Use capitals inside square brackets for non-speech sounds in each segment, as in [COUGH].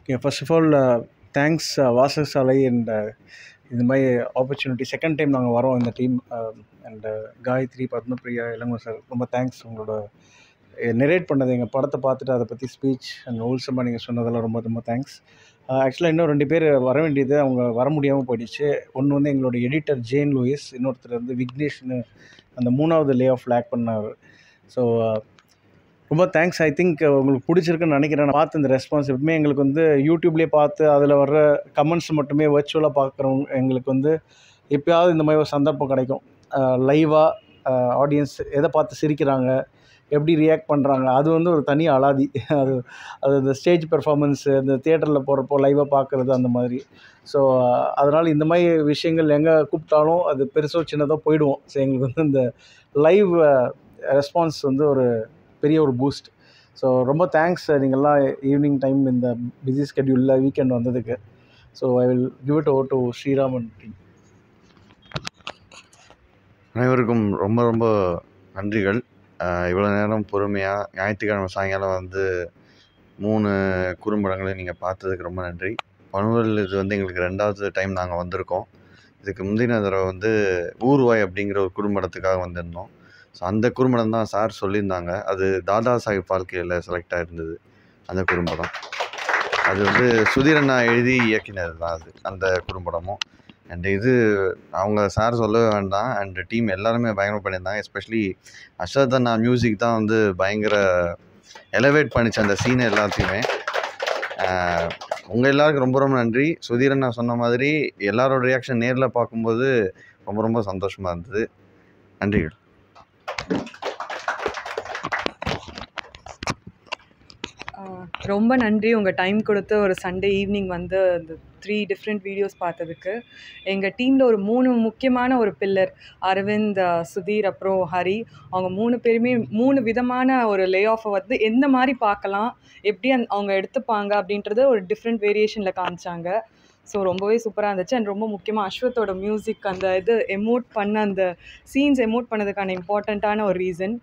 Okay first of all thanks Vasagasalai and uh, இந்த மாதிரி opportunity second time நாங்கள் வரோம் இந்த team and um, uh, Gayathri Padmapriya Ilango sir ரொம்ப thanks உங்களோட uh, நெரேட் பண்ணது. எங்கள் படத்தை பார்த்துட்டு அதை பற்றி ஸ்பீச் அண்ட் ஹோல்சமாக நீங்கள் சொன்னதெல்லாம் ரொம்ப ரொம்ப தேங்க்ஸ் ஆக்சுவலாக இன்னும் ரெண்டு பேர் வர வேண்டியது அவங்க வர முடியாமல் போயிடுச்சு. ஒன்று வந்து எங்களோட எடிட்டர் ஜேன் லூயிஸ் இன்னொருத்தர் வந்து விக்னேஷ்னு அந்த மூணாவது லே ஆஃப் லேக் பண்ணார் ஸோ ரொம்ப தேங்க்ஸ் ஐ திங்க் உங்களுக்கு பிடிச்சிருக்குன்னு நினைக்கிறேன். நான் பார்த்து இந்த ரெஸ்பான்ஸ் எப்பவுமே எங்களுக்கு வந்து யூடியூப்லேயே பார்த்து அதில் வர்ற கமெண்ட்ஸ் மட்டுமே வர்ச்சுவலாக பார்க்குறவங்க எங்களுக்கு வந்து எப்பயாவது இந்த மாதிரி ஒரு சந்தர்ப்பம் கிடைக்கும். லைவாக ஆடியன்ஸ் எதை பார்த்து சிரிக்கிறாங்க எப்படி ரியாக்ட் பண்ணுறாங்க அது வந்து ஒரு தனி அலாதி. அது அது இந்த ஸ்டேஜ் பெர்ஃபார்மன்ஸு இந்த தியேட்டரில் போகிறப்போ லைவாக பார்க்குறது அந்த மாதிரி. ஸோ அதனால் இந்த மாதிரி விஷயங்கள் எங்கே கூப்பிட்டாலும் அது பெருசோ சின்னதோ போயிடுவோம். ஸோ எங்களுக்கு வந்து இந்த லைவ் ரெஸ்பான்ஸ் வந்து ஒரு பெரிய ஒரு பூஸ்ட் ஸோ ரொம்ப தேங்க்ஸ் நீங்கள்லாம் ஈவினிங் டைம் இந்த பிஸி ஸ்கெடியூலில் வீக்கெண்ட் வந்ததுக்கு. So I will give it over to Sriraman team அனைவருக்கும் ரொம்ப ரொம்ப நன்றிகள். இவ்வளோ நேரம் பொறுமையாக ஞாயிற்றுக்கிழமை சாயங்காலம் வந்து மூணு குறும்படங்களையும் நீங்கள் பார்த்ததுக்கு ரொம்ப நன்றி. பனுவல் இது வந்து எங்களுக்கு ரெண்டாவது டைம் நாங்கள் வந்திருக்கோம். இதுக்கு முந்தின தடவை வந்து ஊர்வாய் அப்படிங்கிற ஒரு குறும்படத்துக்காக வந்திருந்தோம். ஸோ அந்த குறும்படம் தான் சார் சொல்லியிருந்தாங்க. அது தாதா சாஹிப் வாழ்க்கையில் செலக்ட் ஆகிருந்தது அந்த குறும்படம். அது வந்து சுதீரண்ணா எழுதி இயக்கினது தான் அது. அந்த குறும்படமும். அண்ட் இது அவங்க சார் சொல்லவே வேண்டாம். அண்ட் டீம் எல்லாருமே பயங்கரம் பண்ணியிருந்தாங்க. எஸ்பெஷலி அஷத் அண்ணா மியூசிக் தான் வந்து பயங்கர எலவேட் பண்ணிச்சு அந்த சீனை எல்லாத்தையுமே. உங்கள் எல்லாருக்கும் ரொம்ப ரொம்ப நன்றி. சுதீரன் நான் சொன்ன மாதிரி எல்லாரோட ரியாக்ஷன் நேரில் பார்க்கும்போது ரொம்ப ரொம்ப சந்தோஷமாக இருந்தது. நன்றிகள். ரொம்ப நன்றி. உங்கள் டைம் கொடுத்து ஒரு சண்டே ஈவினிங் வந்து இந்த த்ரீ டிஃப்ரெண்ட் வீடியோஸ் பார்த்ததுக்கு. எங்கள் டீமில் ஒரு மூணு முக்கியமான ஒரு பில்லர் அரவிந்த் சுதீர் அப்புறம் ஹரி. அவங்க மூணு பேருமே மூணு விதமான ஒரு லே ஆஃபை வந்து எந்த மாதிரி பார்க்கலாம் எப்படி அந் அவங்க எடுத்துப்பாங்க அப்படின்றது ஒரு டிஃப்ரெண்ட் வேரியேஷனில் காமிச்சாங்க. ஸோ ரொம்பவே சூப்பராக இருந்துச்சு. அண்ட் ரொம்ப முக்கியமாக அஸ்வத்தோட மியூசிக் அந்த இது எமோட் பண்ண அந்த சீன்ஸ் எமோட் பண்ணதுக்கான இம்பார்ட்டண்ட்டான ஒரு ரீசன்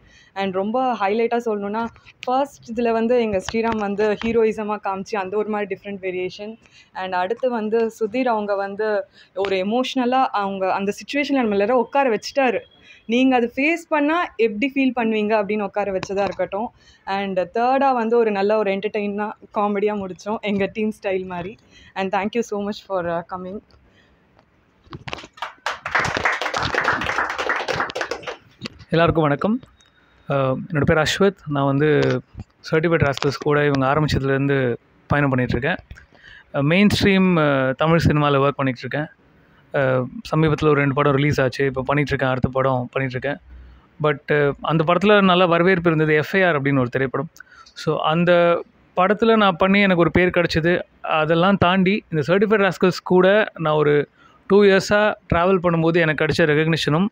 அண்ட் ரொம்ப ஹைலைட்டாக சொல்லணுன்னா ஃபர்ஸ்ட் இதில் வந்து எங்கள் ஸ்ரீராம் வந்து ஹீரோயிசமாக காமிச்சு அந்த ஒரு மாதிரி டிஃப்ரெண்ட் வேரியேஷன் அண்ட் அடுத்து வந்து சுதீர் அவங்க வந்து ஒரு எமோஷ்னலாக அவங்க அந்த சுச்சுவேஷனில் நம்ம எல்லாரும் உட்கார வச்சுட்டாரு. நீங்கள் அது ஃபேஸ் பண்ணால் எப்படி ஃபீல் பண்ணுவீங்க அப்படின்னு உட்கார வச்சதாக இருக்கட்டும். அண்ட் தேர்டாக வந்து ஒரு நல்ல ஒரு என்டர்டெயினாக காமெடியாக முடித்தோம் எங்கள் டீம் ஸ்டைல் மாதிரி. And thank you so much for coming எல்லாருக்கும் வணக்கம். Uh, என்னோடய பேர் அஸ்வத். நான் வந்து சர்டிஃபைட் ராஸ்கல்ஸ் கூட இவங்க ஆரம்பித்ததுலேருந்து பயணம் பண்ணிகிட்ருக்கேன் main uh, stream uh, Tamil சினிமாவில் ஒர்க் பண்ணிகிட்ருக்கேன் சமீபத்தில் ஒரு ரெண்டு படம் ரிலீஸ் ஆச்சு. இப்போ பண்ணிகிட்ருக்கேன் அடுத்த படம் பண்ணிகிட்ருக்கேன் பட் அந்த படத்தில் நல்ல வரவேற்பு இருந்தது எஃப்ஐஆர் அப்படின்னு ஒரு திரைப்படம். ஸோ அந்த படத்தில் நான் பண்ணி எனக்கு ஒரு பேர் கிடச்சிது. அதெல்லாம் தாண்டி இந்த சர்டிஃபைட் ராஸ்கல்ஸ் கூட நான் ஒரு டூ இயர்ஸாக ட்ராவல் பண்ணும்போது எனக்கு கிடைச்ச ரெகக்னிஷனும்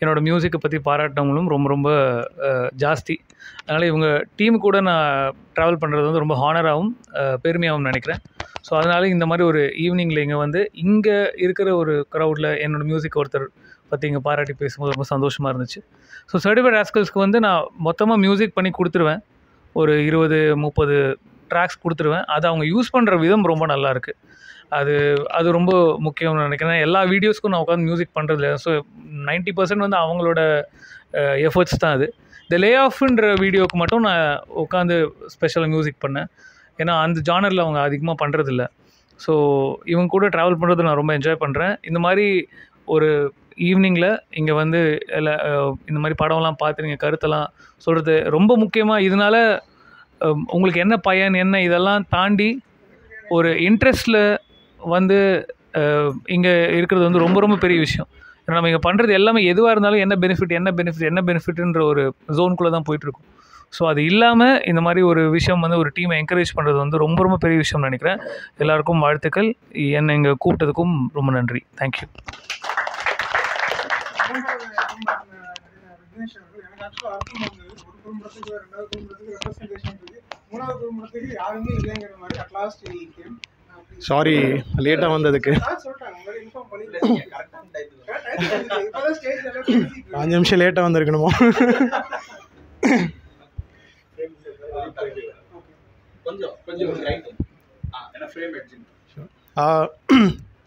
என்னோடய மியூசிக்கை பற்றி பாராட்டங்களும் ரொம்ப ரொம்ப ஜாஸ்தி. அதனால் இவங்க டீம் கூட நான் ட்ராவல் பண்ணுறது வந்து ரொம்ப ஹானராகவும் பெருமையாகவும் நினைக்கிறேன். ஸோ அதனால் இந்த மாதிரி ஒரு ஈவினிங்கில் இங்கே வந்து இங்கே இருக்கிற ஒரு க்ரௌடில் என்னோடய மியூசிக் ஒருத்தர் பற்றி இங்கே பாராட்டி பேசும்போது ரொம்ப சந்தோஷமாக இருந்துச்சு. ஸோ சர்டிஃபைட் ஆஸ்கல்ஸ்க்கு வந்து நான் மொத்தமாக மியூசிக் பண்ணி கொடுத்துருவேன். ஒரு இருபது முப்பது ட்ராக்ஸ் கொடுத்துருவேன். அது அவங்க யூஸ் பண்ணுற விதம் ரொம்ப நல்லாயிருக்கு அது அது ரொம்ப முக்கியம்னு நினைக்கிறேன். எல்லா வீடியோஸ்க்கும் நான் உட்காந்து மியூசிக் பண்ணுறதில்ல ஸோ நைன்ட்டி பர்சன்ட் வந்து அவங்களோட எஃபர்ட்ஸ் தான் அது. இந்த லே ஆஃப்ன்ற வீடியோவுக்கு மட்டும் நான் உட்காந்து ஸ்பெஷலாக மியூசிக் பண்ணேன். ஏன்னா அந்த ஜானரில் அவங்க அதிகமாக பண்ணுறதில்ல ஸோ இவங்க கூட ட்ராவல் பண்ணுறது நான் ரொம்ப என்ஜாய் பண்ணுறேன் இந்த மாதிரி ஒரு ஈவினிங்கில் இங்கே வந்து எல்லா இந்த மாதிரி படம்லாம் பார்த்து நீங்கள் கருத்தெல்லாம் சொல்கிறது ரொம்ப முக்கியமாக இதனால் உங்களுக்கு என்ன பயன் என்ன இதெல்லாம் தாண்டி ஒரு இன்ட்ரெஸ்ட்டில் வந்து இங்கே இருக்கிறது வந்து ரொம்ப ரொம்ப பெரிய விஷயம். ஏன்னா நம்ம இங்கே பண்ணுறது எல்லாமே எதுவாக இருந்தாலும் என்ன பெனிஃபிட் என்ன பெனிஃபிட் என்ன பெனிஃபிட்ன்ற ஒரு ஜோனுக்குள்ளே தான் போயிட்டுருக்கும் ஸோ அது இல்லாமல் இந்த மாதிரி ஒரு விஷயம் வந்து ஒரு டீமை என்கரேஜ் பண்ணுறது வந்து ரொம்ப ரொம்ப பெரிய விஷயம் நினைக்கிறேன். எல்லாருக்கும் வாழ்த்துக்கள். என்னை இங்கே கூப்பிட்டதுக்கும் ரொம்ப நன்றி. தேங்க்யூ சாரி லேட்டாக வந்ததுக்கு. [LAUGHS] அஞ்சு நிமிஷம் லேட்டாக வந்திருக்கணுமோ? [LAUGHS]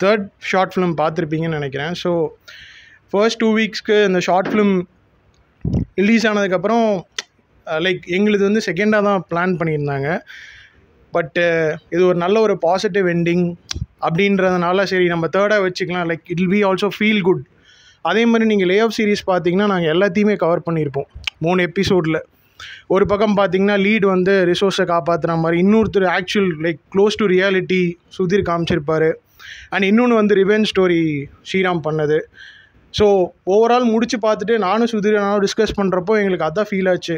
தேர்ட் ஷார்ட் ஃபிலிம் பார்த்துருப்பீங்கன்னு நினைக்கிறேன். ஸோ ஃபர்ஸ்ட் டூ வீக்ஸ்க்கு இந்த ஷார்ட் ஃபிலிம் ரிலீஸ் ஆனதுக்கப்புறம் uh, லைக் எங்களுது வந்து செகண்டாக தான் பிளான் பண்ணியிருந்தாங்க. பட்டு uh, இது ஒரு நல்ல ஒரு பாசிட்டிவ் எண்டிங் அப்படின்றதுனால சரி நம்ம தேர்டாக வச்சுக்கலாம். Like it will be also feel good அதே மாதிரி நீங்கள் லே ஆஃப் சீரிஸ் பார்த்தீங்கன்னா நாங்கள் எல்லாத்தையுமே கவர் பண்ணியிருப்போம். மூணு எபிசோடில் ஒரு பக்கம் பார்த்தீங்கன்னா லீட் வந்து ரிசோர்ஸை காப்பாற்றுற மாதிரி இன்னொருத்தர் actual like close to reality Sudheer காமிச்சிருப்பார். And இன்னொன்று வந்து ரிவெஞ்ச் ஸ்டோரி ஸ்ரீராம் பண்ணது. ஸோ ஓவரால் முடித்து பார்த்துட்டு நானும் சுதீர் நானும் டிஸ்கஸ் பண்ணுறப்போ எங்களுக்கு அதான் ஃபீல் ஆச்சு.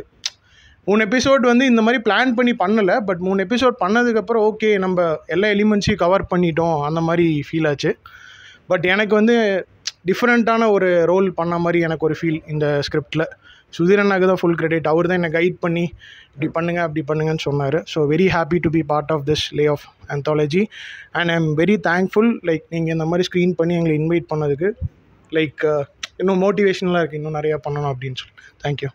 மூணு எபிசோட் வந்து இந்த மாதிரி பிளான் பண்ணி பண்ணலை பட் மூணு எபிசோட் பண்ணதுக்கப்புறம் ஓகே நம்ம எல்லா எலிமெண்ட்ஸையும் கவர் பண்ணிட்டோம் அந்த மாதிரி ஃபீல் ஆச்சு. பட் எனக்கு வந்து டிஃப்ரெண்ட்டான ஒரு ரோல் பண்ண மாதிரி எனக்கு ஒரு ஃபீல் இந்த ஸ்கிரிப்டில் சுதீரனாக்கு தான் ஃபுல் கிரெடிட் அவர் தான் என்னை கைட் பண்ணி இப்படி பண்ணுங்க அப்படி பண்ணுங்கன்னு சொன்னார். So very happy to be part of this lay off anthology and I am very thankful like நீங்கள் இந்த மாதிரி ஸ்க்ரீன் பண்ணி எங்களை இன்வைட் பண்ணதுக்கு லைக் uh, இன்னும் மோட்டிவேஷனலாக இருக்குது இன்னும் நிறையா பண்ணணும் அப்படின்னு சொல்லி. தேங்க்யூ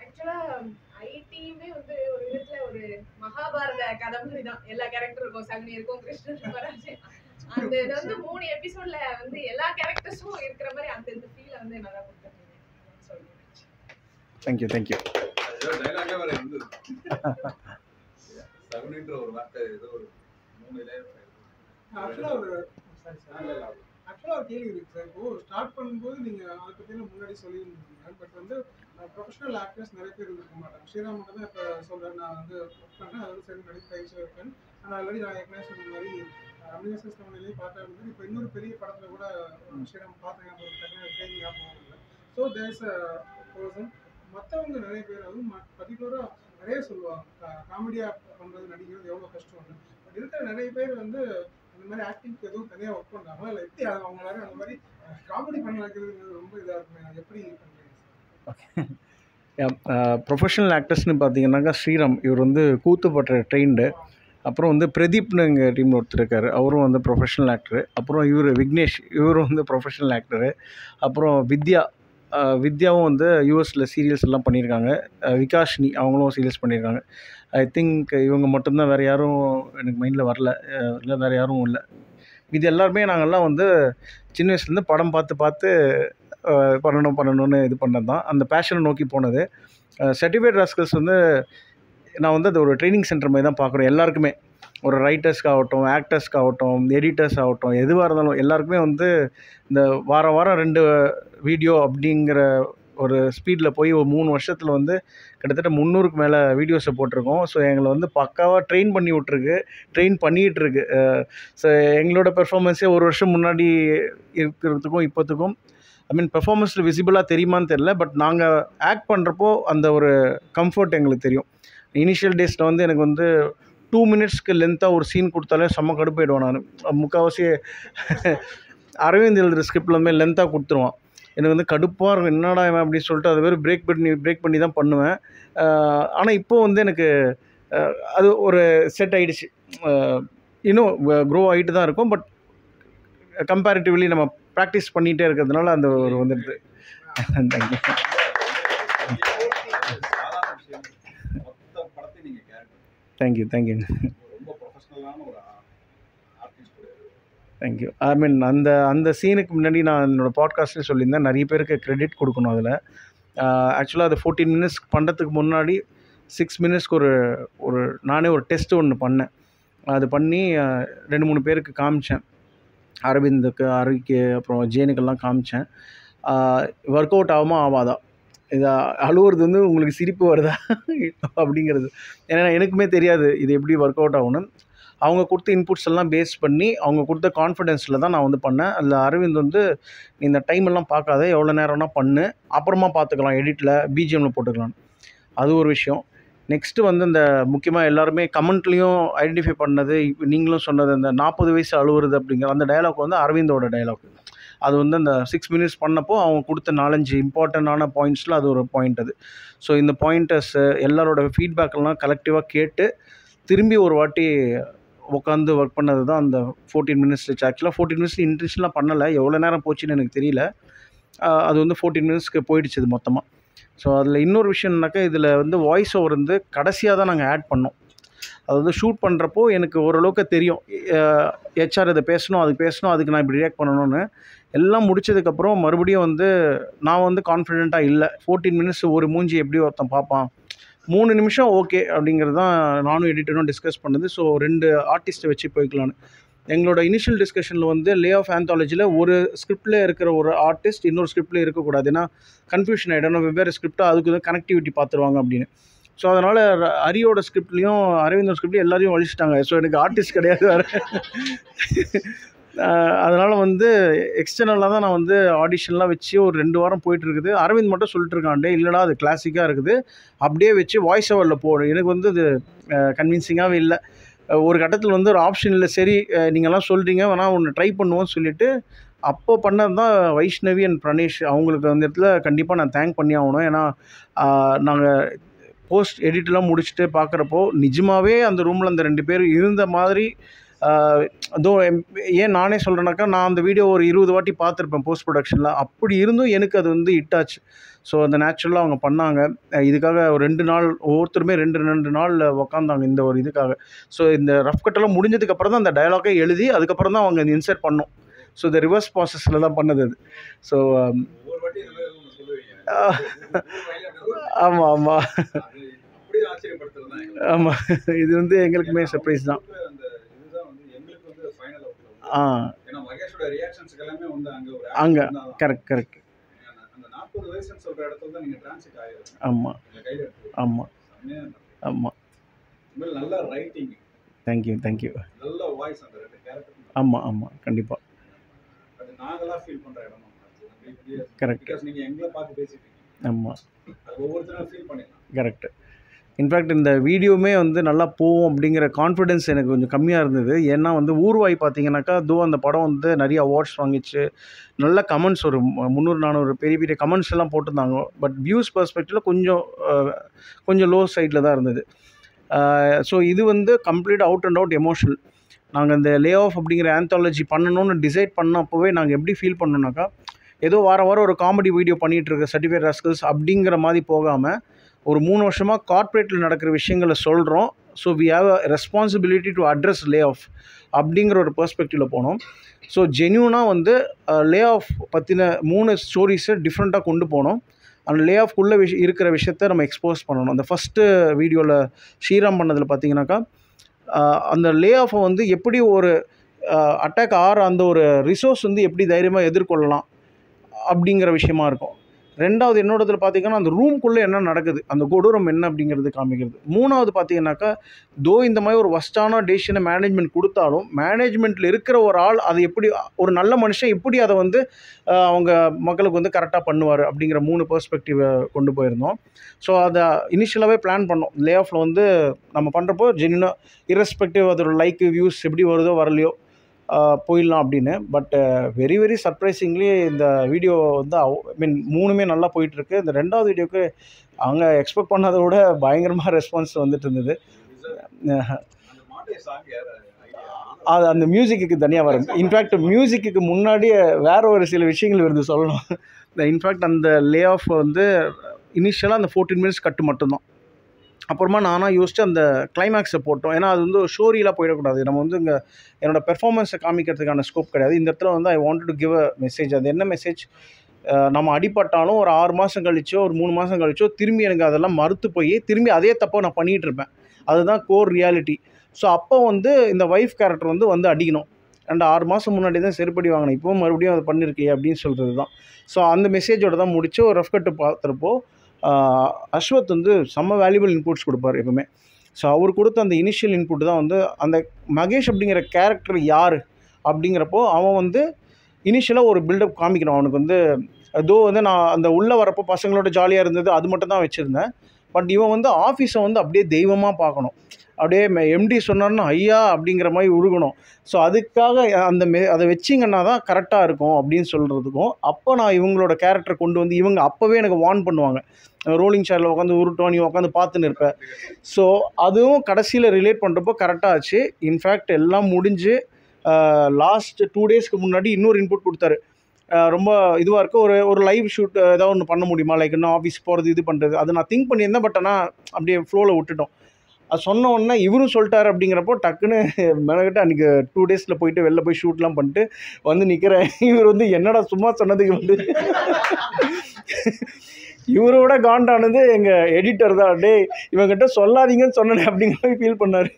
ஆக்சுவலா ஐடியுமே வந்து ஒரு விதத்துல ஒரு மகாபாரத கதை மாதிரி தான். எல்லா கேரக்டரும் இருக்கும். சகுனி இருக்கும் கிருஷ்ணன் யுவராஜ் அந்த இது வந்து மூணு எபிசோட்ல வந்து எல்லா கேரக்டர்ஸும் இருக்கிற மாதிரி அந்த இந்த ஃபீல வந்து நல்லா கொடுத்துருக்கீங்க தேங்க்யூ தேங்க்யூ சகுனின்ற ஒரு வார்த்தை ஏதோ ஒரு மூணு லைன் ஆக்சுவலாக ஒரு ஆக்சுவலாக ஒரு கேள்வி இருக்கு சார். இப்போ ஸ்டார்ட் பண்ணும்போது நீங்கள் அதை பற்றின முன்னாடி சொல்லியிருந்தீங்க பட் வந்து ப்ரொஃபஷனல் ஆக்டர்ஸ் நிறைய பேர் இருக்க மாட்டாங்க ஸ்ரீராம் மட்டும் தான் இப்போ சொல்கிறேன் நான் வந்து ஒர்க் பண்ணேன் அதாவது சரி நடிப்பு பயிற்சி இருக்கேன் ஆனால் ஆல்ரெடி நான் ஏற்கனவே சொன்ன மாதிரி அமினிவர்சஸ் தமிழ்லேயே பார்த்தா இருந்தது இப்போ இன்னொரு பெரிய படத்தில் கூட ஸ்ரீராம் பார்த்தேன் ஞாபகம் டக்குனு பேர் ஞாபகம் இல்லை ஸோ தேர்ஸ் பர்சன் மற்றவங்க நிறைய பேர் அதுவும் பர்டிகுலராக நிறைய சொல்லுவாங்க. காமெடியாக பண்ணுறது நடிக்கிறது எவ்வளோ கஷ்டம்னு பட் இருக்கிற நிறைய பேர் வந்து அந்த மாதிரி ஆக்டிங்க்கு எதுவும் தனியாக ஒர்க் பண்ணாமல் இல்லை எப்படி அவங்களால அந்த மாதிரி காமெடி பண்ண வைக்கிறது ரொம்ப இதாக இருக்குமே? அது எப்படி பண்ணுறீங்க ப்ரொஃபஷனல் [LAUGHS] ஆக்டர்ஸ்னு பார்த்தீங்கன்னாக்கா ஸ்ரீராம் இவர் வந்து கூத்துப்பட்ட ட்ரெயின்டு அப்புறம் வந்து பிரதீப்னு எங்கள் டீமில் ஒருத்தர் இருக்கார். அவரும் வந்து ப்ரொஃபஷனல் ஆக்டரு அப்புறம் இவர் விக்னேஷ் இவரும் வந்து ப்ரொஃபஷனல் ஆக்டரு அப்புறம் வித்யா வித்யாவும் வந்து யூஎஸில் சீரியல்ஸ் எல்லாம் பண்ணியிருக்காங்க. விகாஷினி அவங்களும் சீரியல்ஸ் பண்ணியிருக்காங்க. ஐ திங்க் இவங்க மட்டும்தான் வேறு யாரும் எனக்கு மைண்டில் வரல. இல்லை வேறு யாரும் இல்லை. இது எல்லாருமே நாங்கள்லாம் வந்து சின்ன வயசுலேருந்து படம் பார்த்து பார்த்து பண்ணணும் பண்ணணும்னு இது பண்ணது தான் அந்த பேஷனை நோக்கி போனது. சர்டிஃபைட் ராஸ்கல்ஸ் வந்து நான் வந்து அது ஒரு ட்ரைனிங் சென்டர் மாதிரி தான் பார்க்குறேன் எல்லாருக்குமே. ஒரு ரைட்டர்ஸ்க்கு ஆகட்டும் ஆக்டர்ஸ்க்கு ஆகட்டும் எடிட்டர்ஸ் ஆகட்டும் எதுவாக இருந்தாலும் எல்லாருக்குமே வந்து இந்த வாரம் வாரம் ரெண்டு வீடியோ அப்படிங்கிற ஒரு ஸ்பீடில் போய் ஒரு மூணு வருஷத்தில் வந்து கிட்டத்தட்ட முந்நூறுக்கு மேலே வீடியோஸை போட்டிருக்கோம். ஸோ எங்களை வந்து பக்காவாக ட்ரெயின் பண்ணி விட்ருக்கு ட்ரெயின் பண்ணிகிட்ருக்கு ஸோ எங்களோட பெர்ஃபார்மன்ஸே ஒரு வருஷம் முன்னாடி இருக்கிறதுக்கும் இப்போத்துக்கும் ஐ மீன் பெர்ஃபார்மன்ஸில் விசிபிளாக தெரியுமான்னு தெரில பட் நாங்கள் ஆக்ட் பண்ணுறப்போ அந்த ஒரு கம்ஃபர்ட் எங்களுக்கு தெரியும். இனிஷியல் டேஸில் வந்து எனக்கு வந்து டூ மினிட்ஸ்க்கு லென்த்தாக ஒரு சீன் கொடுத்தாலே செம்ம கடுப்பாயிடுவேன் நான். முக்கால்வாசி [LAUGHS] அரவிந்த் எழுதுகிற ஸ்கிரிப்ட்லாமே லென்த்தாக கொடுத்துருவான். எனக்கு வந்து கடுப்பாக இருக்கும். என்னடா இவன்? அப்படின்னு சொல்லிட்டு அதை வேறு பிரேக் பண்ணி பிரேக் பண்ணி தான் பண்ணுவேன். ஆனால் இப்போது வந்து எனக்கு அது ஒரு செட் ஆகிடுச்சு இன்னும் க்ரோ ஆகிட்டு தான் இருக்கும். பட் கம்பேரிட்டிவ்லி நம்ம ப்ராக்டிஸ் பண்ணிகிட்டே இருக்கிறதுனால அந்த ஒரு வந்துடுது. [LAUGHS] Thank you character. தேங்க்யூ தேங்க்யூங்க ரொம்ப ப்ரொஃபஷனலான ஒரு ஆர்டிஸ்ட் தேங்க்யூ ஐ மீன் அந்த அந்த சீனுக்கு முன்னாடி நான் என்னோடய பாட்காஸ்ட்லேயும் சொல்லியிருந்தேன். நிறைய பேருக்கு க்ரெடிட் கொடுக்கணும் அதில். ஆக்சுவலாக அது ஃபோர்டீன் மினிட்ஸ் பண்ணுறதுக்கு முன்னாடி சிக்ஸ் மினிட்ஸ்க்கு ஒரு ஒரு நானே ஒரு டெஸ்ட் ஒன்று பண்ணேன். அது பண்ணி ரெண்டு மூணு பேருக்கு காமிச்சேன். அரவிந்துக்கு அருவிக்கு அப்புறம் ஜேனுக்கெல்லாம் காமிச்சேன். ஒர்க் அவுட் ஆகுமா? ஆகாதா? இதை அழுவுறது வந்து உங்களுக்கு சிரிப்பு வருதா? [LAUGHS] அப்படிங்கிறது. ஏன்னா எனக்குமே தெரியாது இது எப்படி ஒர்க் அவுட் ஆகணும் அவங்க கொடுத்த இன்புட்ஸ் எல்லாம் பேஸ் பண்ணி அவங்க கொடுத்த கான்ஃபிடென்ஸில் தான் நான் வந்து பண்ணேன். அதில் அரவிந்த் வந்து இந்த டைம் எல்லாம் பார்க்காத எவ்வளோ நேரம்னா பண்ணு. அப்புறமா பார்த்துக்கலாம் எடிட்டில் பிஜிஎம்மில் போட்டுக்கலாம் அது ஒரு விஷயம். நெக்ஸ்ட்டு வந்து இந்த முக்கியமாக எல்லாருமே கமெண்ட்லேயும் ஐடென்டிஃபை பண்ணது நீங்களும் சொன்னது அந்த நாற்பது வயசு அழுவுறது அப்படிங்கிற அந்த டைலாக் வந்து அரவிந்தோட டயலாக் அது வந்து அந்த சிக்ஸ் மினிட்ஸ் பண்ணப்போ அவங்க கொடுத்த நாலஞ்சு இம்பார்ட்டண்ட்டான பாயிண்ட்ஸில் அது ஒரு பாயிண்ட் அது. ஸோ இந்த பாயிண்டர்ஸ் எல்லாரோட ஃபீட்பேக்கெல்லாம் கலெக்டிவாக கேட்டு திரும்பி ஒரு வாட்டி உட்காந்து ஒர்க் பண்ணது தான் அந்த ஃபோர்டீன் மினிட்ஸ் ஆக்சுவலாக ஃபோர்டீன் மினிட்ஸ் இன்ட்ரெஸ்ட்லாம் பண்ணலை. எவ்வளோ நேரம் போச்சுன்னு எனக்கு தெரியல. அது வந்து ஃபோர்டீன் மினிட்ஸ்க்கு போயிடுச்சு இது மொத்தமாக ஸோ அதில் இன்னொரு விஷயம்னாக்கா இதில் வந்து வாய்ஸ் ஓவர் வந்து கடைசியாக தான் நாங்கள் ஆட் பண்ணோம். அது வந்து ஷூட் பண்ணுறப்போ எனக்கு ஓரளவுக்கு தெரியும். ஹெச்ஆர் இதை பேசணும் அதுக்கு பேசணும் அதுக்கு நான் இப்படி ரியாக்ட் பண்ணணும்னு. எல்லாம் முடிச்சதுக்கப்புறம் மறுபடியும் வந்து நான் வந்து கான்ஃபிடெண்ட்டாக இல்லை. ஃபோர்டீன் மினிட்ஸ் ஒரு மூஞ்சி எப்படி ஒருத்தன் பார்ப்பான்? மூணு நிமிஷம் ஓகே அப்படிங்கிறது தான் நானும் எடிட்டரும் டிஸ்கஸ் பண்ணது. ஸோ ரெண்டு ஆர்டிஸ்ட்டை வச்சு போய்க்கலான்னு எங்களோட இனிஷியல் டிஸ்கஷனில் வந்து லே ஆஃப் ஆந்தாலஜியில் ஒரு ஸ்கிரிப்டில் இருக்கிற ஒரு ஆர்டிஸ்ட் இன்னொரு ஸ்கிரிப்டில் இருக்கக்கூடாது. ஏன்னா கன்ஃபியூஷன் ஆகிடும் வெவ்வேறு ஸ்கிரிப்டாக அதுக்கு தான் கனெக்டிவிட்டி பார்த்துருவாங்க அப்படின்னு. ஸோ அதனால் அரியோட ஸ்கிரிப்ட்லேயும் அரவிந்தோட ஸ்கிரிப்ட்லையும் எல்லாரையும் அழிச்சிட்டாங்க ஸோ எனக்கு ஆர்டிஸ்ட் கிடையாது வேறு. அதனால் வந்து எக்ஸ்டர்னலாக தான் நான் வந்து ஆடிஷன்லாம் வச்சு ஒரு ரெண்டு வாரம் போயிட்டுருக்குது. அரவிந்த் மட்டும் சொல்லிட்டு இல்லைடா அது கிளாசிக்காக இருக்குது. அப்படியே வச்சு வாய்ஸ் ஓவரில் போடு எனக்கு வந்து அது கன்வின்சிங்காகவே இல்லை. ஒரு கட்டத்தில் வந்து ஒரு ஆப்ஷன் இல்லை. சரி நீங்கள்லாம் சொல்கிறீங்க வேணால் ஒன்று ட்ரை பண்ணுவோம்னு சொல்லிட்டு அப்போ பண்ணது தான் வைஷ்ணவி அண்ட் பிரணேஷ். அவங்களுக்கு அந்த இடத்துல கண்டிப்பாக நான் தேங்க் பண்ணி ஆகணும். ஏன்னா நாங்கள் போஸ்ட் எடிட்லாம் முடிச்சுட்டு பார்க்குறப்போ நிஜமாகவே அந்த ரூமில் அந்த ரெண்டு பேர் இருந்த மாதிரி ஆஹ் அதோ எம்- ஏன் நானே சொல்கிறேன்னாக்கா நான் அந்த வீடியோ ஒரு இருபது வாட்டி பார்த்துருப்பேன் போஸ்ட் ப்ரொடக்ஷனில் அப்படி இருந்தும் எனக்கு அது வந்து ஹிட் ஆச்சு. ஸோ அந்த நேச்சுரலாக அவங்க பண்ணாங்க. இதுக்காக ஒரு ரெண்டு நாள் ஒவ்வொருத்தருமே ரெண்டு ரெண்டு நாள் உக்காந்தாங்க இந்த ஒரு இதுக்காக. ஸோ இந்த ரஃப் கட்டெல்லாம் முடிஞ்சதுக்கப்புறம் தான் அந்த டயலாகே எழுதி அதுக்கப்புறம் தான் அவங்க இன்சர்ட் பண்ணோம். ஸோ இந்த ரிவர்ஸ் ப்ராசஸில் தான் பண்ணது அது. ஸோ ஆமாம் ஆமாம். ஆமாம் இது வந்து எங்களுக்குமே சர்ப்ரைஸ் தான் அந்த இதுதான் வந்து எங்களுக்கு வந்து ஃபைனல் அவுட்ல ஆ. ஏன்னா மகேஷோட ரியாக்ஷன்ஸ்க்கு எல்லாமே வந்து அங்க. கரெக்ட் கரெக்ட் ஆமாம் ஆமாம். ஆமாம் தேங்க்யூ தேங்க்யூ நல்ல வாய்ஸ் அந்த ரெண்டு கேரக்டர் ஆமாம் ஆமாம் கண்டிப்பாக இருக்கீங்க. ஆமாம் கரெக்ட் இன்ஃபேக்ட் இந்த வீடியோவுமே வந்து நல்லா போகும் அப்படிங்கிற கான்ஃபிடென்ஸ் எனக்கு கொஞ்சம் கம்மியாக இருந்தது. ஏன்னா வந்து ஊர்வாய் பார்த்தீங்கன்னாக்கா தூ அந்த படம் வந்து நிறைய அவார்ட்ஸ் வாங்கிச்சு. நல்ல கமெண்ட்ஸ் ஒரு முந்நூறு நானூறு பெரிய பெரிய கமெண்ட்ஸ் எல்லாம் போட்டிருந்தாங்க. பட் வியூஸ் பர்ஸ்பெக்டிவில் கொஞ்சம் கொஞ்சம் லோ சைடில் தான் இருந்தது. ஸோ இது வந்து complete out and out emotional நாங்கள் இந்த லே ஆஃப் அப்படிங்கிற ஆந்தாலஜி பண்ணணும்னு டிசைட் பண்ணப்போவே நாங்கள் எப்படி ஃபீல் பண்ணோம்னாக்கா ஏதோ வாரம் வாரம் ஒரு காமெடி வீடியோ பண்ணிகிட்டு இருக்க சர்டிஃபிகேட் ராஸ்கல்ஸ் அப்படிங்கிற மாதிரி போகாமல் ஒரு மூணு வருஷமாக கார்ப்பரேட்டில் நடக்கிற விஷயங்களை சொல்கிறோம் so we have a responsibility to address lay off அப்படிங்கிற ஒரு பெர்ஸ்பெக்டிவில் போனோம். ஸோ ஜென்யூனாக வந்து லே ஆஃப் பற்றின மூணு ஸ்டோரிஸை டிஃப்ரெண்ட்டாக கொண்டு போனோம். அந்த லே ஆஃப்குள்ளே விஷ இருக்கிற விஷயத்த நம்ம எக்ஸ்போஸ் பண்ணணும். அந்த ஃபஸ்ட்டு வீடியோவில் ஸ்ரீராம் பண்ணதில் பார்த்தீங்கன்னாக்கா அந்த லே ஆஃபை வந்து எப்படி ஒரு அட்டாக் ஆகிற அந்த ஒரு ரிசோர்ஸ் வந்து எப்படி தைரியமாக எதிர்கொள்ளலாம் அப்படிங்கிற விஷயமா இருக்கும். ரெண்டாவது என்னோடதுல பார்த்தீங்கன்னா அந்த ரூம்குள்ளே என்ன நடக்குது? அந்த கொடூரம் என்ன அப்படிங்கிறது காமிக்கிறது. மூணாவது பார்த்தீங்கன்னாக்கா தோ இந்த மாதிரி ஒரு வஸ்டான டெசிஷனை மேனேஜ்மெண்ட் கொடுத்தாலும் மேனேஜ்மெண்ட்டில் இருக்கிற ஒரு ஆள் அதை எப்படி ஒரு நல்ல மனுஷன் எப்படி அதை வந்து அவங்க மக்களுக்கு வந்து கரெக்டாக பண்ணுவார் அப்படிங்கிற மூணு பெர்ஸ்பெக்டிவை கொண்டு போயிருந்தோம். ஸோ அதை இனிஷியலாகவே பிளான் பண்ணோம். லே ஆஃபில் வந்து நம்ம பண்ணுறப்போ ஜென்யூனாக இரஸ்பெக்டிவ் அதோட லைக் வியூஸ் எப்படி வருதோ வரலையோ போயிடலாம் அப்படின்னு. பட் வெரி வெரி சர்ப்ரைசிங்லி இந்த வீடியோ வந்து ஐ மீன் மூணுமே நல்லா போயிட்டுருக்கு. இந்த ரெண்டாவது வீடியோக்கு அவங்க எக்ஸ்பெக்ட் பண்ணதை விட பயங்கரமாக ரெஸ்பான்ஸ் வந்துட்டு இருந்தது. அது அந்த மியூசிக்கு தனியாக வரும். இன்ஃபேக்ட் மியூசிக்கு முன்னாடியே வேற ஒரு சில விஷயங்கள் இருந்து சொல்லணும். இந்த இன்ஃபேக்ட் அந்த லே ஆஃப் வந்து இனிஷியலாக அந்த ஃபோர்டீன் மினிட்ஸ் கட்டு மட்டும்தான். அப்புறமா நானாக யோசிச்சு அந்த கிளைமேக்ஸை போட்டோம். ஏன்னா அது வந்து ஷோரியலாக போயிடக்கூடாது. நம்ம வந்து இங்கே என்னோடய பெர்ஃபார்மன்ஸை காமிக்கிறதுக்கான ஸ்கோப் கிடையாது. இந்த இடத்துல வந்து I want to give a message அது என்ன மெசேஜ் நம்ம அடிபட்டாலும் ஒரு ஆறு மாதம் கழிச்சோ ஒரு மூணு மாதம் கழிச்சோ திரும்பி எனக்கு அதெல்லாம் மறுத்து போய் திரும்பி அதே தப்பாக நான் பண்ணிகிட்டு இருப்பேன். அதுதான் கோர் ரியாலிட்டி ஸோ அப்போ வந்து இந்த ஒய்ஃப் கேரக்டர் வந்து வந்து அடிக்கணும். அண்ட் ஆறு மாதம் முன்னாடி தான் செருப்படி வாங்கினேன். இப்போவும் மறுபடியும் அதை பண்ணியிருக்கே அப்படின்னு சொல்கிறது தான் ஸோ அந்த மெசேஜோட தான் முடிச்சு ஒரு ரஃப் கட்டு பார்த்துருப்போம். அஸ்வத் வந்து செம்ம வேல்யூபிள் இன்புட்ஸ் கொடுப்பார் எப்பவுமே. ஸோ அவர் கொடுத்த அந்த இனிஷியல் இன்புட் தான் வந்து அந்த மகேஷ் அப்படிங்கிற கேரக்டர் யார் அப்படிங்கிறப்போ அவன் வந்து இனிஷியலாக ஒரு பில்டப் காமிக்கணும். அவனுக்கு வந்து ஏதோ வந்து நான் அந்த உள்ளே வரப்போ பசங்களோட ஜாலியாக இருந்தது அது மட்டும் தான் வச்சுருந்தேன். பட் இவன் வந்து ஆஃபீஸை வந்து அப்படியே தெய்வமாக பார்க்கணும். அப்படியே எம்டி சொன்னார்னா ஐயா அப்படிங்கிற மாதிரி உருகணும். ஸோ அதுக்காக அந்த மெ அதை வச்சிங்கன்னா தான் கரெக்டாக இருக்கும் அப்படின்னு சொல்கிறதுக்கும் அப்போ நான் இவங்களோட கேரக்டர் கொண்டு வந்து இவங்க அப்போவே எனக்கு வார்ன் பண்ணுவாங்க. ரோலிங் சேரில் உட்காந்து உருட்டோம் நீ உட்காந்து பார்த்துன்னு இருப்ப. ஸோ அதுவும் கடைசியில் ரிலேட் பண்ணுறப்போ கரெக்டாக ஆச்சு. இன்ஃபேக்ட் எல்லாம் முடிஞ்சு லாஸ்ட் டூ டேஸ்க்கு முன்னாடி இன்னொரு இன்புட் கொடுத்தாரு. ரொம்ப இதுவாக இருக்குது ஒரு ஒரு லைவ் ஷூட் ஏதாவது ஒன்று பண்ண முடியுமா? லைக் இன்னும் ஆஃபீஸ் போகிறது இது பண்ணுறது அது நான் திங்க் பண்ணியிருந்தேன். பட் ஆனால் அப்படியே ஃப்ளோவில் விட்டுட்டோம். அது சொன்ன உடனே இவரும் சொல்லிட்டார் அப்படிங்கிறப்போ டக்குன்னு மெனக்கிட்ட அன்றைக்கி டூ டேஸில் போயிட்டு வெளில போய் ஷூட்லாம் பண்ணிட்டு வந்து நிற்கிறேன் இவர் வந்து என்னடா சும்மா சொன்னதுக்கு வந்து? இவரோட காண்டானது எங்கள் எடிட்டர் தான். டேய் இவங்கிட்ட சொல்லாதீங்கன்னு சொன்னேன் அப்படிங்கிற மாதிரி ஃபீல் பண்ணார்.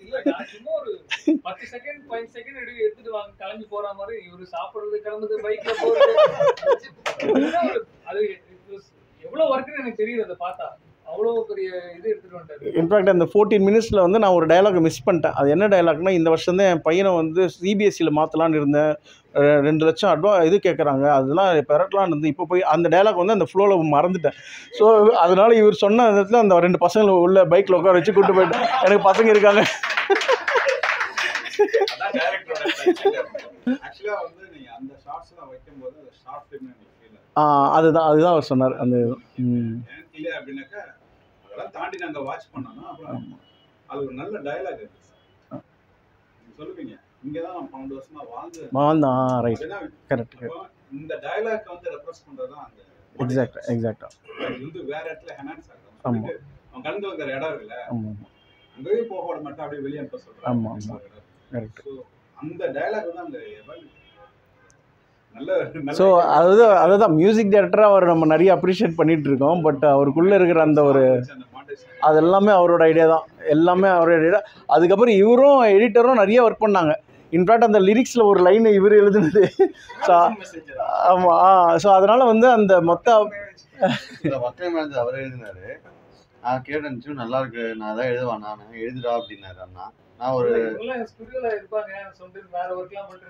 பத்து செகண்ட் பதினஞ்சு செகண்ட் எடுத்துட்டு வாங்க. கிளம்பி போற மாதிரி இவரு சாப்பிடுறது கிளம்புறது பைக்ல போறது. அது எவ்வளவு ஒர்க்குன்னு எனக்கு தெரியுது அதை பார்த்தா. அவ்வளோ பெரிய இது எடுத்துட்டு வந்துட்டாரு. இன்ஃபேக்ட் அந்த ஃபோர்டீன் மினிட்ஸில் வந்து நான் ஒரு டயலாக் மிஸ் பண்ணிட்டேன். அது என்ன டயலாக்னா இந்த வருஷம் தான் என் பையனை வந்து சிபிஎஸ்சியில் மாற்றலான்னு இருந்தேன். ரெண்டு லட்சம் அட்வா இது கேட்குறாங்க அதெல்லாம் பெறட்டலான்னு இருந்து இப்போ போய் அந்த டயலாக் வந்து அந்த ஃப்ளோவில் மறந்துட்டேன். ஸோ அதனால இவர் சொன்ன இடத்துல அந்த ரெண்டு பசங்களை உள்ள பைக்கில் உட்கார வச்சு கூட்டு போயிட்டேன் எனக்கு பசங்க இருக்காங்க. அதுதான் அதுதான் அவர் சொன்னார். அந்த அப்படின்னாக்கா அதெல்லாம் தாண்டி நாங்க வாட்ச் பண்ணோம்னா அப்புறம் அது ஒரு நல்ல டயலாக் இருக்கு சார் சொல்லுவீங்க இங்கதான் நான் பன்னெண்டு வருஷமா வாழ்ந்து வாழ்ந்தான் ரைட் கரெக்ட் இந்த டயலாக் வந்து ரெப்ரஸ் பண்றது தான் அந்த எக்ஸாக்ட் எக்ஸாக்டாக இது வந்து வேற இடத்துல ஹெனான்ஸ் ஆகும் ஆமா. அவன் கலந்து வந்த இடம் இருக்குல்ல ஆமாம் அங்கேயும் போக விட மாட்டான் அப்படியே வெளியே அனுப்ப சொல்றான். ஆமா, ஆமா. கரெக்ட் அந்த டயலாக் நல்ல நல்ல ஸோ அதுதான் அதுதான் மியூசிக் டைரக்டராக அவர் நம்ம நிறைய அப்ரிஷியேட் பண்ணிட்டு இருக்கோம் பட் அவருக்குள்ளே இருக்கிற அந்த ஒரு அந்த. அது எல்லாமே அவரோட ஐடியா தான். எல்லாமே அவரோட ஐடியா அதுக்கப்புறம் இவரும் எடிட்டரும் நிறைய ஒர்க் பண்ணாங்க. இன்ஃபேக்ட் அந்த லிரிக்ஸில் ஒரு லைன் இவர் எழுதுனது. ஸோ. ஆமாம் ஸோ அதனால் வந்து அந்த மொத்த அவர் எழுதினாரு. நான் கேட்டேன் நல்லா இருக்கு. நான் தான் எழுதுவேன். நான் எழுதுடா அப்படின்னாரு அண்ணா. நான் ஒரு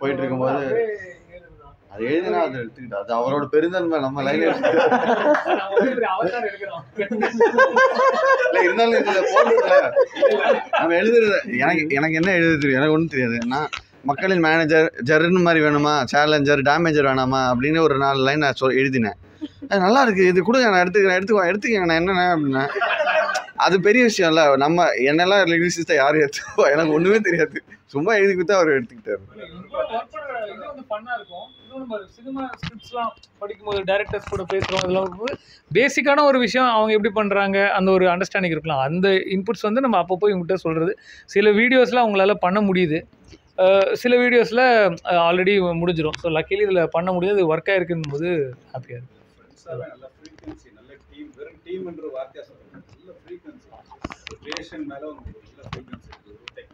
போயிட்டு இருக்கும்போது. அது எழுதினா அதை எடுத்துக்கிட்டா அது அவரோட பெருந்தன்மை நம்ம லைன் இல்லை இருந்தாலும் இதுல போட்டுல நம்ம எழுதுறது எனக்கு எனக்கு என்ன எழுத தெரியும்? எனக்கு ஒன்றும் தெரியாது. நான் மக்களின் மேனேஜர் ஜர்னு மாதிரி வேணுமா? சேலஞ்சர் டேமேஜர் வேணாமா? அப்படின்னு ஒரு நாலு லைன் நான் சொல் எழுதினேன். அது நல்லா இருக்கு. இது கூட நான் எடுத்துக்கிறேன் எடுத்துக்கோ எடுத்துக்கங்க நான் என்னண்ணே அப்படின்னா அது பெரிய விஷயம் இல்லை நம்ம என்னெல்லாம் லிரிக்ஸிஸ்ட்டை யாரும் எடுத்துக்கோ எனக்கு ஒன்றுமே தெரியாது. சும்மா எழுதி கொடுத்தா அவர் எடுத்துக்கிட்டாரு. ஒர்க் பண்ற இது வந்து ஃபன்னா இருக்கும். இன்னும் நம்ம சினிமா ஸ்கிரிப்ட்ஸ்லாம் படிக்கும்போது டேரக்டர்ஸ் கூட பேசுகிறோம் இதெல்லாம் இருக்கும்போது பேசிக்கான ஒரு விஷயம். அவங்க எப்படி பண்ணுறாங்க அந்த ஒரு அண்டர்ஸ்டாண்டிங் இருக்கலாம். அந்த இன்புட்ஸ் வந்து நம்ம அப்பப்போ இவங்ககிட்ட சொல்கிறது சில வீடியோஸில் அவங்களால பண்ண முடியுது. சில வீடியோஸில் ஆல்ரெடி முடிஞ்சிடும் ஸோ லக்கிலி இதில் பண்ண முடியாது ஒர்க் ஆயிருக்குன்னு போது ஹாப்பியாக இருக்கும் கிரியேஷன் மேல உங்களுக்கு நல்ல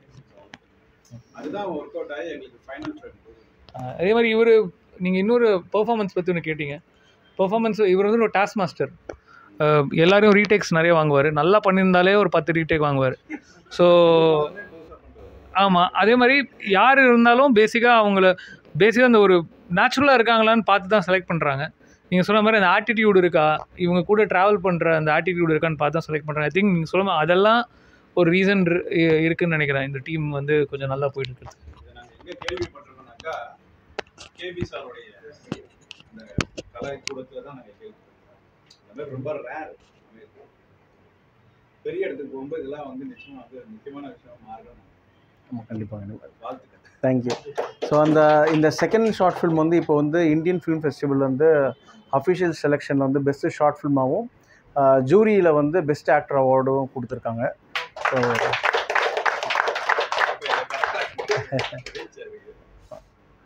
அதுதான் ஒர்க் அவுட் ஆகி எங்களுக்கு ஃபைனல் ட்ரெண்ட் அதே மாதிரி இவர் நீங்கள் இன்னொரு பெர்ஃபார்மன்ஸ் பற்றி ஒன்று கேட்டீங்க. பெர்ஃபார்மன்ஸ் இவர் வந்து ஒரு டாஸ்க் மாஸ்டர் எல்லாரையும் ரீடேக்ஸ் நிறைய வாங்குவார். நல்லா பண்ணியிருந்தாலே ஒரு பத்து ரீடேக் வாங்குவார். ஸோ ஆமாம் அதே மாதிரி யார் இருந்தாலும் பேசிக்காக அவங்கள பேசிக்காக அந்த ஒரு நேச்சுரலாக இருக்காங்களான்னு பார்த்து தான் செலக்ட் பண்ணுறாங்க நீங்கள் சொன்ன மாதிரி அந்த ஆட்டிடியூடு இருக்கா? இவங்க கூட ட்ராவல் பண்ணுற அந்த ஆட்டிடியூடு இருக்கான்னு பார்த்து தான் செலக்ட் பண்ணுறாங்க ஐ திங்க் நீங்கள் சொல்ல அதெல்லாம் ஒரு ரீசன் இருக்குன்னு நினைக்கிறேன். இந்த டீம் வந்து கொஞ்சம் நல்லா போயிட்டு இருக்குது கேபி சாருடைய கலை தான் ரொம்ப ரேர் பெரிய இடத்துக்கு போகும்போது இதெல்லாம் வந்து நிச்சயமா வந்து முக்கியமான விஷயம் மாறணும். கண்டிப்பாக கண்டிப்பாக தேங்க்யூ ஸோ அந்த இந்த செகண்ட் ஷார்ட் ஃபிலிம் வந்து இப்போ வந்து இந்தியன் ஃபிலிம் ஃபெஸ்டிவல் வந்து அஃபிஷியல் செலெக்ஷனில் வந்து பெஸ்ட்டு ஷார்ட் ஃபிலிமாகவும் ஜூரியில் வந்து பெஸ்ட் ஆக்டர் அவார்டும் கொடுத்துருக்காங்க. ஸோ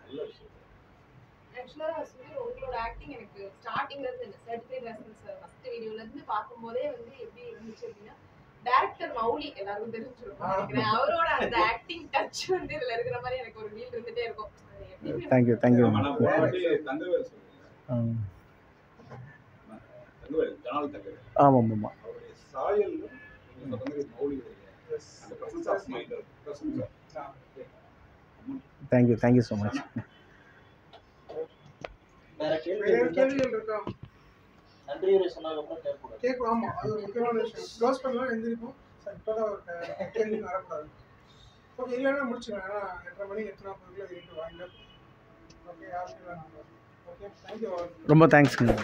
நல்ல விஷயம் ஆக்சுவலா சுதீர் உங்களோட ஆக்டிங் எனக்கு ஸ்டார்டிங்ல இருந்து இந்த சர்டிஃபைட் ரெஸ்பன்ஸ் ஃபர்ஸ்ட் வீடியோல இருந்து பார்க்கும்போதே வந்து எப்படி இருந்துச்சு அப்படின்னா டேரக்டர் மௌலி எல்லாருக்கும் தெரிஞ்சிருக்கும் அவரோட அந்த ஆக்டிங் டச் வந்து இதுல இருக்கிற மாதிரி எனக்கு ஒரு ஃபீல் இருந்துட்டே இருக்கும். தேங்க்யூ தேங்க்யூ ஆமா, ஆமாம் ஆமாம் அவருடைய சாயல் presence of- thank you thank you so much வேற கேள்விகள் இருக்கா? நன்றி உரை சொன்னதுக்கப்புறம் கேட்கக்கூடாது. கேட்கும் ஆமாம் அது ஒரு முக்கியமான விஷயம். க்ளோஸ் பண்ணலாம் எழுந்திருப்போம் சார் இப்போ தான் ஒரு கேள்வி வரக்கூடாது. ஓகே இல்லைன்னா முடிச்சுக்கலாம் ஏன்னா எட்டரை மணி எட்டு நாற்பதுக்குள்ள இருக்கு வாங்க. ஓகே யாருக்கு ஓகே தேங்க்யூ ரொம்ப தேங்க்ஸ்ங்க